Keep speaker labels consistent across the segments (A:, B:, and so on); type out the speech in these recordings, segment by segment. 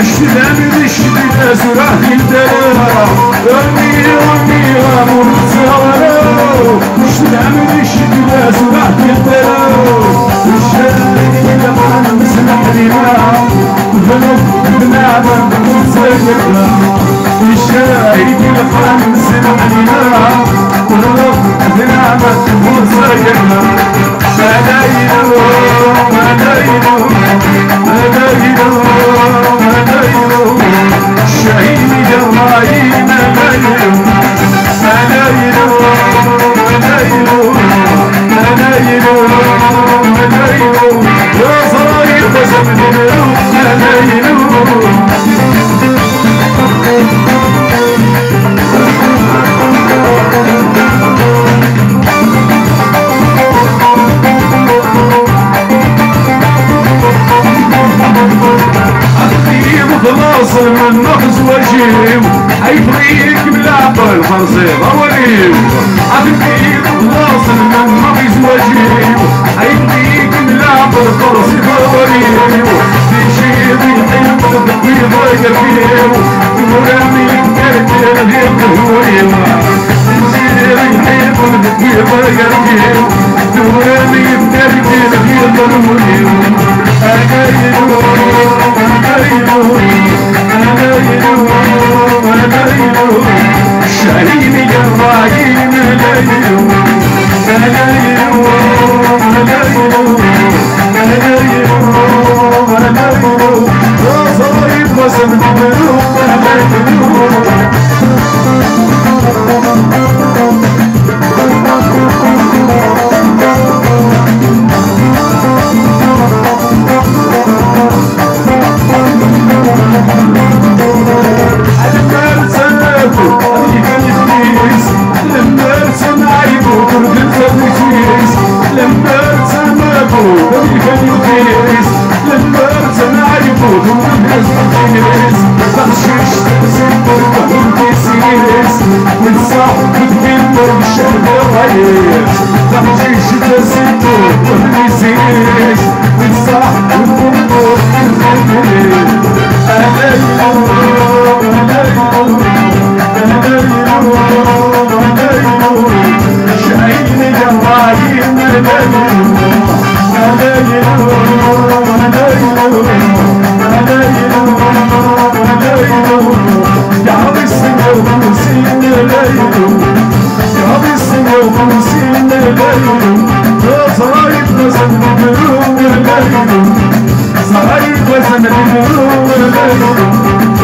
A: الشلام بالشبين أزرع في الدلالة أمي أمي أمور زغلة الشلام بالشبين أزرع في الدلالة الشلام لما نسمع لنا ذنب بنا بنقول زغلة الشلام لما نسمع لنا الطيب خلاص من نقص وجيب حيفريك بالعقل فرزيب اوليب الطيب خلاص من نقص وجيب حيفريك بالعقل فرزيب اوليب في شيب الحلم تطبيب ويقفيب ورامي كرتين غير هويب في شيب الحلم تطبيب ويقفيب ورامي كرتين غير هويب شهيد لما رسمنا بود كان يخيل الريس لما رسمنا عيبود ونبهز مكين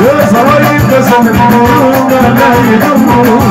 A: يا صرايب قسم الحروب لا يهمهم